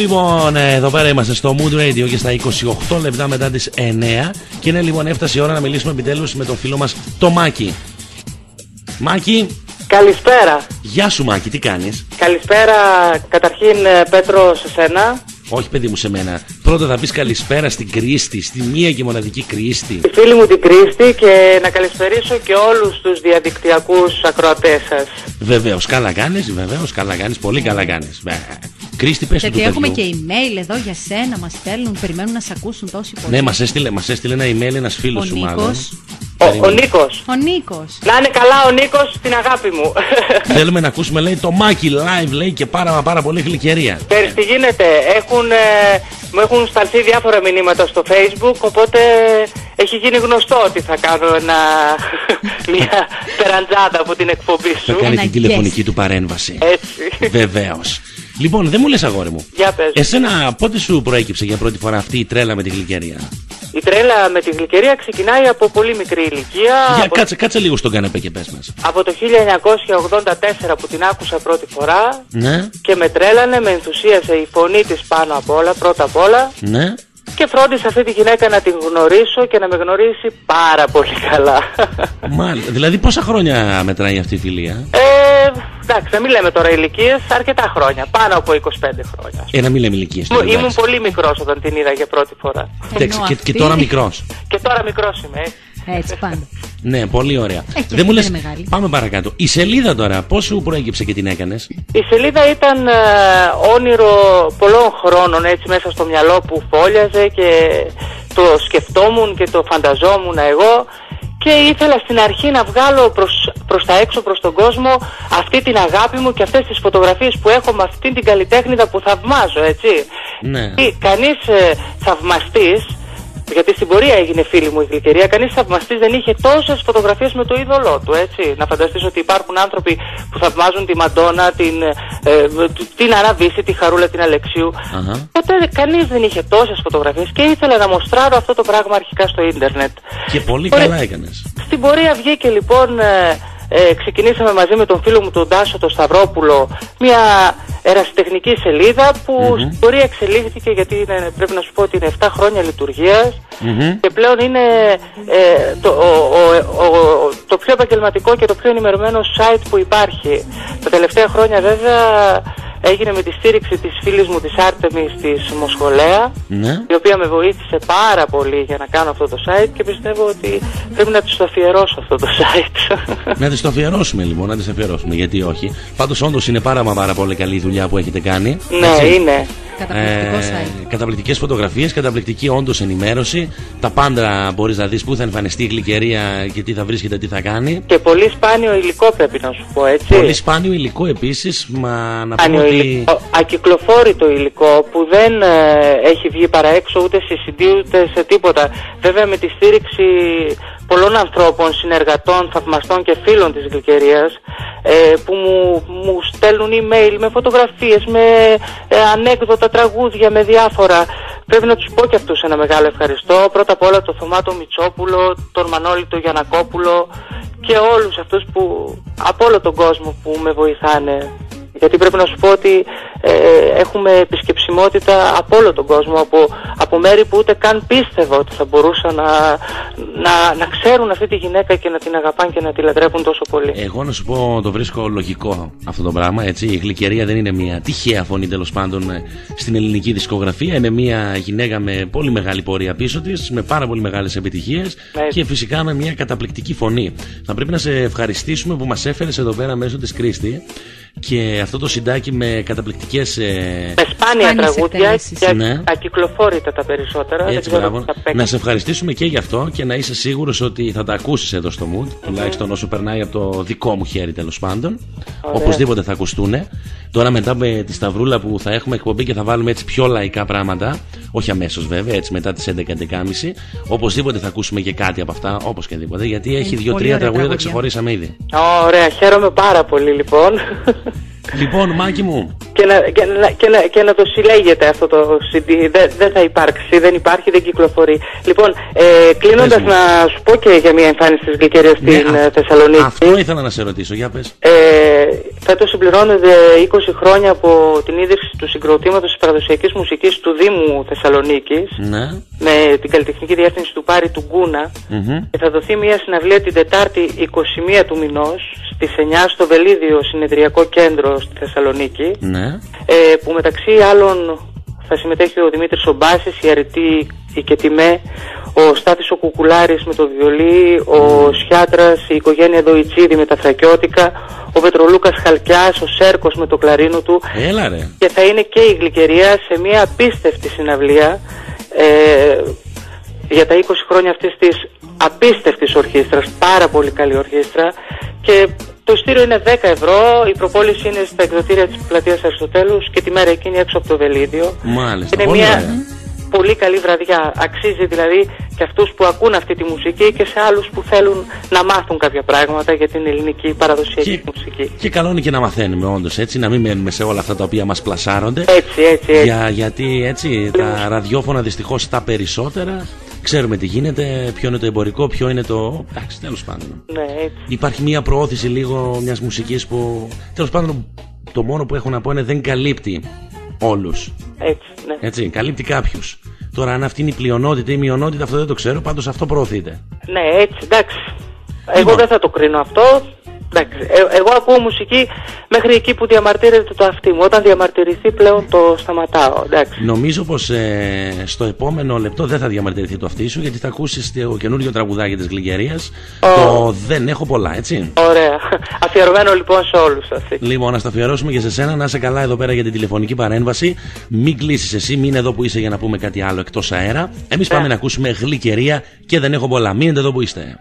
Λοιπόν, ε, εδώ πέρα είμαστε στο Mood Radio και στα 28 λεπτά μετά τις 9 και είναι λοιπόν έφτασε η ώρα να μιλήσουμε επιτέλους με τον φίλο μας το Μάκη. Μάκη, Καλησπέρα. γεια σου Μάκη, τι κάνεις; Καλησπέρα καταρχήν ε, Πέτρο σε σένα. Όχι παιδί μου σε μένα. Πρώτα θα πεις καλησπέρα στην Κρίστη, στη μία και μοναδική Κρίστη. Τη φίλη μου την Κρίστη και να καλησπερίσω και όλους τους διαδικτυακούς ακροατές σας. Βεβαίως, καλά κάνεις, βεβαίως, καλά κάνεις, πολύ καλά κάνεις. Βε- Κρίστη, πες του Γιατί του έχουμε παιδιού. και email εδώ για σένα, μας στέλνουν, περιμένουν να σε ακούσουν τόσοι πολλοί. Ναι, μας έστειλε, μας έστειλε ένα email ένας φίλος Ο σου Νίκος. μάλλον. Ο, ο Περίμενε. Νίκος. Ο Νίκος. Να είναι καλά ο Νίκος στην αγάπη μου. Θέλουμε να ακούσουμε λέει το Μάκη live λέει και πάρα μα πάρα πολύ γλυκερία. Ξέρεις τι γίνεται, έχουν, ε, μου έχουν σταλθεί διάφορα μηνύματα στο facebook οπότε έχει γίνει γνωστό ότι θα κάνω ένα, μια περαντζάδα από την εκπομπή Θα σου. κάνει Ένα την guest. τηλεφωνική του παρέμβαση. Έτσι. Βεβαίως. Λοιπόν, δεν μου λες αγόρι μου. Για πες. Εσένα πότε σου προέκυψε για πρώτη φορά αυτή η τρέλα με τη γλυκερία; Η τρέλα με τη γλυκερία ξεκινάει από πολύ μικρή ηλικία. Για από, κάτσε, κάτσε λίγο στον καναπέ και πες μας. από το 1984 που την άκουσα πρώτη φορά Ναι, και με τρέλανε, με ενθουσίασε η φωνή της πάνω απ' όλα, πρώτα απ' όλα ναι. και φρόντισα αυτή τη γυναίκα να την γνωρίσω και να με γνωρίσει πάρα πολύ καλά. Μάλιστα. Δηλαδή πόσα χρόνια μετράει αυτή η φιλία; ε, εντάξει, να μην λέμε τώρα ηλικίες, αρκετά χρόνια, πάνω από 25 χρόνια. Ε, να μην λέμε ηλικίες. Μου- εντάξει. Ήμουν πολύ μικρός όταν την είδα για πρώτη φορά. Εντάξει, και, και τώρα μικρός. Και τώρα μικρός είμαι. ε. Έτσι πάντα. Ναι, πολύ ωραία. Ε, και δεν αυτή μου λες, είναι μεγάλη. πάμε παρακάτω. Η σελίδα τώρα, πώς σου προέκυψε και την έκανες; Η σελίδα ήταν ε, όνειρο πολλών χρόνων έτσι μέσα στο μυαλό που φόλιαζε και το σκεφτόμουν και το φανταζόμουν εγώ και ήθελα στην αρχή να βγάλω προς, προς τα έξω προς τον κόσμο αυτή την αγάπη μου και αυτές τις φωτογραφίες που έχω με αυτή την καλλιτέχνηδα που θαυμάζω έτσι. Ναι. Ή Κανείς ε, θαυμαστής γιατί στην πορεία έγινε φίλη μου η γλυκερία. Κανείς θαυμαστής δεν είχε τόσες φωτογραφίες με το είδωλό του, έτσι. Να φανταστείς ότι υπάρχουν άνθρωποι που θαυμάζουν τη Μαντόνα, την, ε, ε, την Αραβίση, τη Χαρούλα, την Αλεξίου. Αχα. Ποτέ κανείς δεν είχε τόσες φωτογραφίες και ήθελα να μοστράρω αυτό το πράγμα αρχικά στο ίντερνετ. Και πολύ Ωραία. καλά έκανες. Στην πορεία βγήκε λοιπόν, ε, ε, ξεκινήσαμε μαζί με τον φίλο μου τον Τάσο τον Σταυρόπουλο μια ερασιτεχνική σελίδα που στην πορεία εξελίχθηκε γιατί είναι, πρέπει να σου πω ότι είναι 7 χρόνια λειτουργίας Μμμ. και πλέον είναι ε, το, ο- ο- ο- το πιο επαγγελματικό και το πιο ενημερωμένο site που υπάρχει. Τα τελευταία χρόνια βέβαια έγινε με τη στήριξη της φίλης μου της Άρτεμις της Μοσχολέα Ναι. η οποία με βοήθησε πάρα πολύ για να κάνω αυτό το site και πιστεύω ότι πρέπει να της το αφιερώσω αυτό το site. Να της το αφιερώσουμε λοιπόν, να της αφιερώσουμε. Γιατί όχι. Πάντως, όντως είναι πάρα μα πάρα πολύ καλή η δουλειά που έχετε κάνει. ναι, Έτσι. είναι. Καταπληκτικό site. Καταπληκτικές φωτογραφίες, καταπληκτική όντως ενημέρωση. Τα πάντα μπορείς να δεις πού θα εμφανιστεί η γλυκερία και τι θα βρίσκεται, τι θα κάνει. Και πολύ σπάνιο υλικό πρέπει να σου πω έτσι. Πολύ σπάνιο υλικό επίσης. Μα να πούμε Σπάνιο ότι. υλικό, ακυκλοφόρητο υλικό που δεν ε, έχει βγει παρά έξω ούτε σε CD ούτε σε τίποτα. Βέβαια με τη στήριξη πολλών ανθρώπων, συνεργατών, θαυμαστών και φίλων της Γλυκερίας ε, που μου, μου στέλνουν email με φωτογραφίες, με ε, ανέκδοτα, τραγούδια, με διάφορα. Πρέπει να τους πω και αυτούς ένα μεγάλο ευχαριστώ. Πρώτα απ' όλα τον Θωμάτο Μιτσόπουλο, τον Μανώλη τον Γιανακόπουλο και όλους αυτούς που από όλο τον κόσμο που με βοηθάνε. Γιατί πρέπει να σου πω ότι ε, έχουμε επισκεψιμότητα από όλο τον κόσμο, από, από μέρη που ούτε καν πίστευα ότι θα μπορούσαν να, να, να ξέρουν αυτή τη γυναίκα και να την αγαπάνε και να τη λατρεύουν τόσο πολύ. Εγώ να σου πω, το βρίσκω λογικό αυτό το πράγμα. Έτσι. Η γλυκερία δεν είναι μια τυχαία φωνή τέλος πάντων ε, στην ελληνική δισκογραφία. Είναι μια γυναίκα με πολύ μεγάλη πορεία πίσω της, με πάρα πολύ μεγάλες επιτυχίες και φυσικά με μια καταπληκτική φωνή. Θα πρέπει να σε ευχαριστήσουμε που μας έφερες εδώ πέρα μέσω της Κρίστη και αυτό το συντάκι με καταπληκτικές. Με σπάνια Σπάνιες τραγούδια εκτελέσεις. και Ναι. ακυκλοφόρητα τα περισσότερα. Δεν Έτσι, ξέρω μπράβο. αν θα παίξει. Να σε ευχαριστήσουμε και γι' αυτό και να είσαι σίγουρος ότι θα τα ακούσεις εδώ στο Mood. Τουλάχιστον όσο περνάει από το δικό μου χέρι τέλος πάντων. Ωραία. Οπωσδήποτε θα ακουστούν. Τώρα μετά με τη σταυρούλα που θα έχουμε εκπομπή και θα βάλουμε έτσι πιο λαϊκά πράγματα. Όχι αμέσως βέβαια, έτσι μετά τις 11-11.30. Οπωσδήποτε θα ακούσουμε και κάτι από αυτά, όπως και δίποτε. Γιατί έχει πολύ δύο-τρία ωραία τραγούδια, τα τραγούδια. ξεχωρίσαμε ήδη. Ωραία, χαίρομαι πάρα πολύ λοιπόν. Λοιπόν, Μάκη μου, και, να, και, να, και, να, και να το συλλέγετε αυτό το CD. Δεν, δεν θα υπάρξει, δεν υπάρχει, δεν κυκλοφορεί. Λοιπόν, ε, κλείνοντας Πες μου. να σου πω και για μια εμφάνιση της Γλυκερίας στην Ναι, ε, α- Θεσσαλονίκη. αυτό ήθελα να σε ρωτήσω. Για πες. Ε, Φέτος συμπληρώνονται 20 χρόνια από την ίδρυση του συγκροτήματος της παραδοσιακής μουσικής του Δήμου Θεσσαλονίκης. Ναι. Με την καλλιτεχνική διεύθυνση του Πάρη του Γκούνα. Και θα δοθεί μια συναυλία την Τετάρτη 21 του μηνός στις 9 στο Βελίδιο Συνεδριακό Κέντρο στη Θεσσαλονίκη. Ναι. Ε, που μεταξύ άλλων θα συμμετέχει ο Δημήτρης Ομπάσης, η Αρετή η Κετιμέ, ο Στάθης ο Κουκουλάρης με το βιολί, ο Σιάτρας, η οικογένεια Δοϊτσίδη με τα θρακιώτικα, ο Πετρολούκας Χαλκιάς, ο Σέρκος με το κλαρίνο του. Έλα ρε. Και θα είναι και η Γλυκερία σε μια απίστευτη συναυλία ε, για τα 20 χρόνια αυτής της απίστευτης ορχήστρας, πάρα πολύ καλή ορχήστρα και το ειστήριο είναι 10 ευρώ, η προπόληση είναι στα εκδοτήρια της πλατείας Αριστοτέλους και τη μέρα εκείνη έξω από το Βελίδιο. Μάλιστα. Είναι πολύ μια ωραία. πολύ καλή βραδιά. Αξίζει δηλαδή και αυτούς που ακούν αυτή τη μουσική και σε άλλους που θέλουν να μάθουν κάποια πράγματα για την ελληνική παραδοσιακή Και, μουσική. και καλό είναι και να μαθαίνουμε όντως έτσι, να μην μένουμε σε όλα αυτά τα οποία μας πλασάρονται. Έτσι, έτσι, έτσι. Για, γιατί έτσι τα ραδιόφωνα δυστυχώς τα περισσότερα ξέρουμε τι γίνεται, ποιο είναι το εμπορικό, ποιο είναι το. Εντάξει, τέλος πάντων. Ναι, έτσι. Υπάρχει μια προώθηση λίγο μιας μουσικής που. Τέλος πάντων, το μόνο που έχω να πω είναι δεν καλύπτει όλους. Έτσι, ναι. Έτσι, καλύπτει κάποιους. Τώρα, αν αυτή είναι η πλειονότητα ή η μειονότητα, αυτό δεν το ξέρω, πάντως αυτό προωθείται. Ναι, έτσι, εντάξει. Εγώ Λοιπόν. δεν θα το κρίνω αυτό. Εντάξει. Ε, εγώ ακούω μουσική μέχρι εκεί που διαμαρτύρεται το αυτί μου. Όταν διαμαρτυρηθεί πλέον το σταματάω. Εντάξει. Νομίζω πως ε, στο επόμενο λεπτό δεν θα διαμαρτυρηθεί το αυτί σου γιατί θα ακούσεις το καινούριο τραγουδάκι της Γλυκερίας. Το Δεν έχω πολλά, έτσι. Ωραία. Αφιερωμένο λοιπόν σε όλους σας. Λοιπόν, να στα αφιερώσουμε και σε σένα. Να είσαι καλά εδώ πέρα για την τηλεφωνική παρέμβαση. Μην κλείσεις εσύ, μείνε εδώ που είσαι για να πούμε κάτι άλλο εκτός αέρα. Εμείς πάμε να ακούσουμε γλυκερία και δεν έχω πολλά. Μείνετε εδώ που είστε.